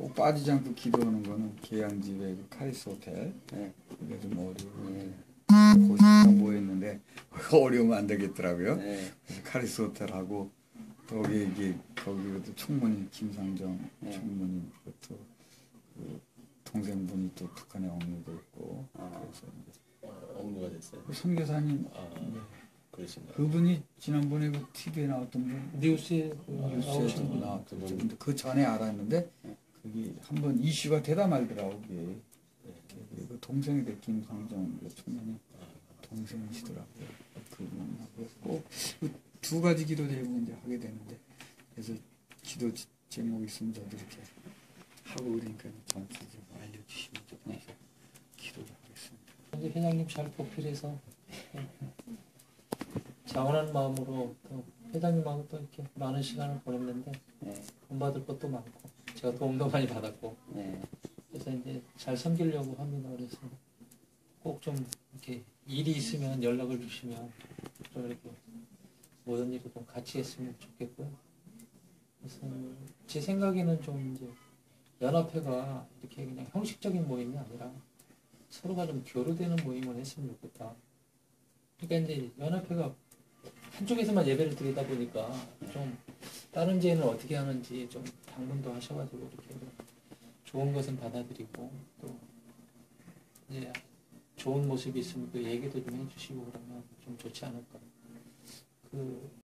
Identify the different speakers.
Speaker 1: 꼭 빠지지 않고 기도하는 거는 계양집의 그 카리스 호텔
Speaker 2: 네.
Speaker 1: 그게 좀 어려워.
Speaker 2: 네.
Speaker 1: 고시가 모였는데 어려우면 안 되겠더라고요.
Speaker 2: 네.
Speaker 1: 그래서 카리스 호텔하고 거기 이게 거기도 총무님 김상정
Speaker 2: 네.
Speaker 1: 총무님 그것도 그 동생분이 또 북한에 억류돼 있고
Speaker 2: 아.
Speaker 1: 그래서 이제
Speaker 3: 어, 업무가 됐어요.
Speaker 1: 그 선교사님
Speaker 3: 아,
Speaker 1: 네.
Speaker 3: 그러신가요?
Speaker 1: 그분이 지난번에 그 TV에 나왔던 분
Speaker 4: 뉴스에 그
Speaker 1: 뉴스에도
Speaker 4: 나오신 분.
Speaker 1: 그 전에 알았는데 그게 한번 이슈가 되다 말더라고 그게. 그게 그 동생이 돼 김상정 그 총무님 동생이시더라고요. 그분하고 꼭그 두 가지 기도 제목 이제 하게 되는데 그래서 기도 지- 제목 있으면 저도 이렇게 하고 그러니까 저한테 좀 알려주시면 좀 해서 기도를 하겠습니다.
Speaker 4: 이제 회장님 잘 보필해서 자원하는 마음으로 또 회장님하고 또 이렇게 많은 시간을 보냈는데
Speaker 2: 네.
Speaker 4: 돈 받을 것도 많고 제가 도움도 많이 받았고
Speaker 2: 네.
Speaker 4: 그래서 이제 잘 섬기려고 합니다. 그래서 꼭 좀 이렇게 일이 있으면 연락을 주시면 좀 이렇게 모든 일을 좀 같이 했으면 좋겠고요. 그래서 제 생각에는 좀 이제 연합회가 이렇게 그냥 형식적인 모임이 아니라 서로가 좀 교류되는 모임을 했으면 좋겠다. 그러니까 이제 연합회가 한쪽에서만 예배를 드리다 보니까 좀 다른 제는 어떻게 하는지 좀 방문도 하셔가지고 이렇게 좋은 것은 받아들이고 또 이제 좋은 모습이 있으면 그 얘기도 좀 해주시고 그러면 좀 좋지 않을까. 그